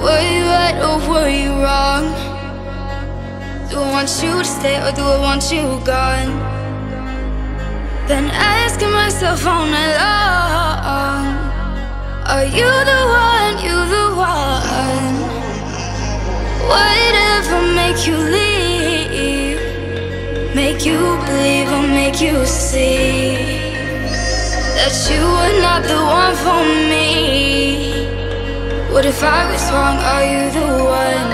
Were you right or were you wrong? Do I want you to stay or do I want you gone? Been asking myself all night long Are you the one, you the one? Whatever make you leave Make you believe or make you see That you were not the one for me What if I was wrong, are you the one?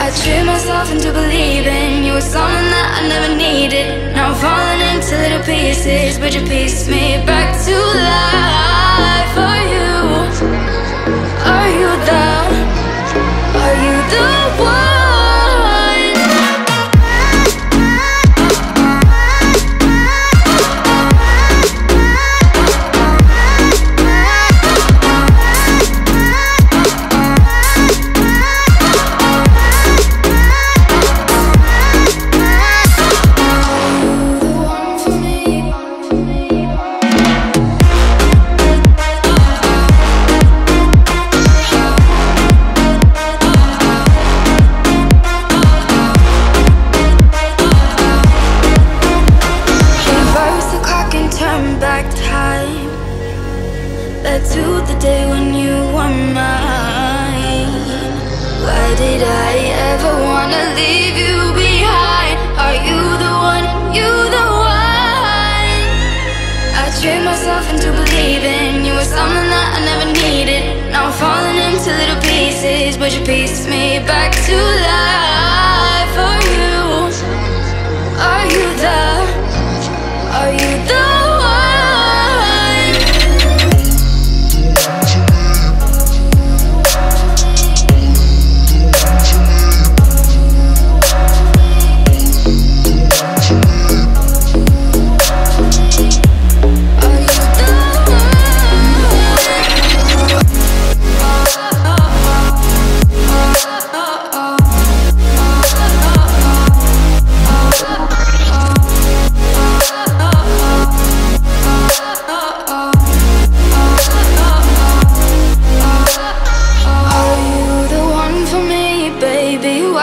I tricked myself into believing you were something that I never needed. Now I'm falling into little pieces, but you piece me back to life. Back to the day when you were mine Why did I ever wanna leave you behind? Are you the one, you the one? I tricked myself into believing you were something that I never needed Now I'm falling into little pieces But you piece me back to life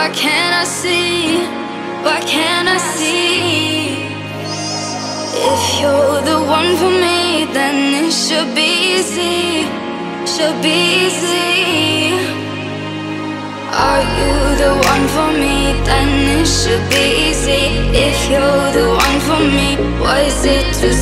Why can't I see? Why can't I see? If you're the one for me, then it should be easy. Should be easy. Are you the one for me? Then it should be easy. If you're the one for me, was it too